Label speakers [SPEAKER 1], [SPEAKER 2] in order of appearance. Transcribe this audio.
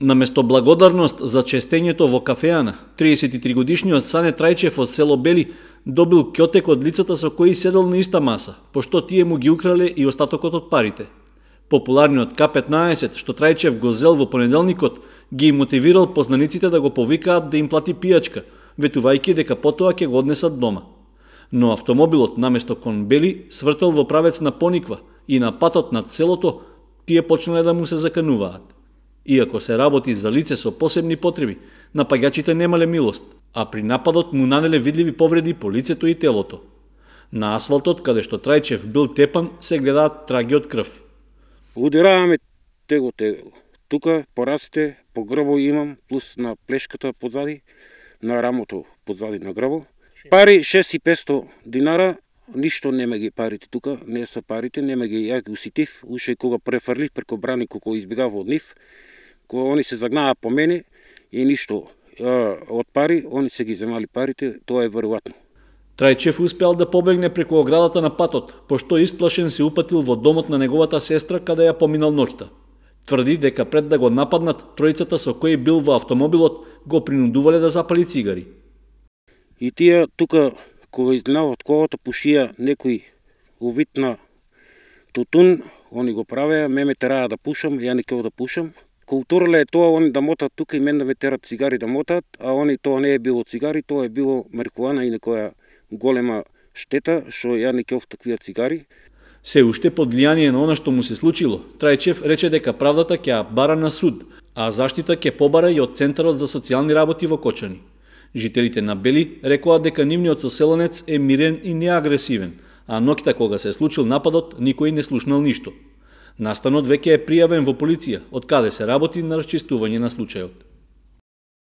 [SPEAKER 1] Наместо благодарност за честењето во кафеана, 33 годишниот Сане Трајчев од село Бели добил кјотек од лицата со кои седел на иста маса, пошто тие му ги украле и остатокот од парите. Популарниот К-15, што Трајчев го зел во понеделникот, ги мотивирал познаниците да го повикаат да им плати пијачка, ветувајќи дека потоа ќе го однесат дома. Но автомобилот наместо кон Бели свртел во правец на Пониква и на патот над селото тие почнале да му се закануваат. Иако се работи за лице со посебни потреби, напаѓачите немале милост, а при нападот му нанеле видливи повреди по лицето и телото. На асфалтот, каде што Трајчев бил тепан, се гледаат траги од крв.
[SPEAKER 2] Удираваме tego, tego. Тука порасите по грбо имам, плюс на плешката позади, на рамото позади на грбо. Пари 6500 динара, ништо не ме ги парите тука, не са парите, не ме ги ја ги уситив, уште кога префрлив преко брани кога избегава од нив, кога они се загнаа по мене и ништо од пари, они се ги земали парите, тоа е веројатно.
[SPEAKER 1] Трајчев успеал да побегне преку оградата на патот, пошто исплашен се упатил во домот на неговата сестра каде ја поминал ноќта. Тврди дека пред да го нападнат, тројцата со кои бил во автомобилот го принудувале да запали цигари.
[SPEAKER 2] И тие тука, кога излинават колата, пушија некој увид на тутун, они го правеа, ме ме тераа да пушам, ја не да пушам, Културале е тоа они да мотат тука и мен да ме терат цигари да мотат, а они тоа не е било цигари, тоа е било марихуана и некоја голема штета, што ја не кеов таквија цигари.
[SPEAKER 1] Се уште под влијание на она што му се случило, Трајчев рече дека правдата ќе ја бара на суд, а заштита ќе побара и од Центарот за социјални работи во Кочани. Жителите на Бели рекоа дека нивниот соселенец е мирен и неагресивен, а ноќта кога се случил нападот, никој не слушнал ништо. Настанот веќе е пријавен во полиција, од каде се работи на расчистување на случајот.